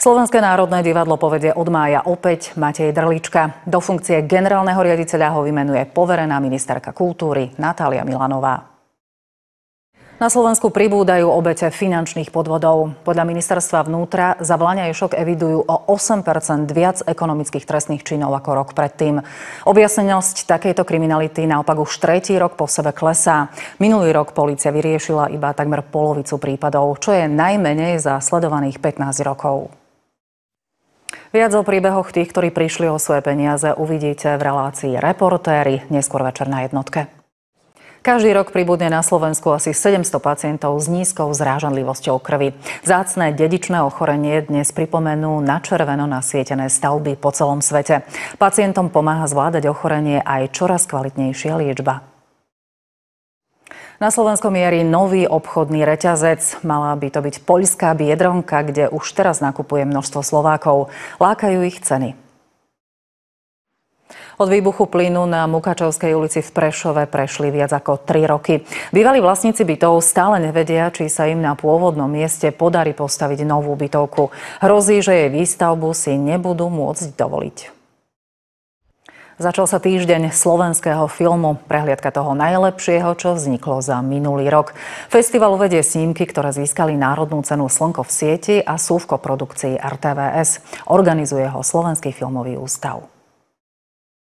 Slovenské národné divadlo povedie od mája opäť Matej Drlička. Do funkcie generálneho riaditeľa ho vymenuje poverená ministerka kultúry Natália Milanová. Na Slovensku pribúdajú obete finančných podvodov. Podľa ministerstva vnútra za Vlaňajšok evidujú o 8% viac ekonomických trestných činov ako rok predtým. Objasnenosť takejto kriminality naopak už tretí rok po sebe klesá. Minulý rok polícia vyriešila iba takmer polovicu prípadov, čo je najmenej za sledovaných 15 rokov. Viac o príbehoch tých, ktorí prišli o svoje peniaze, uvidíte v relácii Reportéry, neskôr večer na jednotke. Každý rok pribudne na Slovensku asi 700 pacientov s nízkou zrážanlivosťou krvi. Zácné dedičné ochorenie dnes pripomenú na červeno nasvietené stavby po celom svete. Pacientom pomáha zvládať ochorenie aj čoraz kvalitnejšia liečba. Na Slovensku mierí nový obchodný reťazec. Mala by to byť poľská biedronka, kde už teraz nakupuje množstvo Slovákov. Lákajú ich ceny. Od výbuchu plynu na Mukačovskej ulici v Prešove prešli viac ako 3 roky. Bývalí vlastníci bytov stále nevedia, či sa im na pôvodnom mieste podarí postaviť novú bytovku. Hrozí, že jej výstavbu si nebudú môcť dovoliť. Začal sa týždeň slovenského filmu, prehliadka toho najlepšieho, čo vzniklo za minulý rok. Festival uvedie snímky, ktoré získali Národnú cenu Slnko v sieti a sú v koprodukcii RTVS. Organizuje ho Slovenský filmový ústav.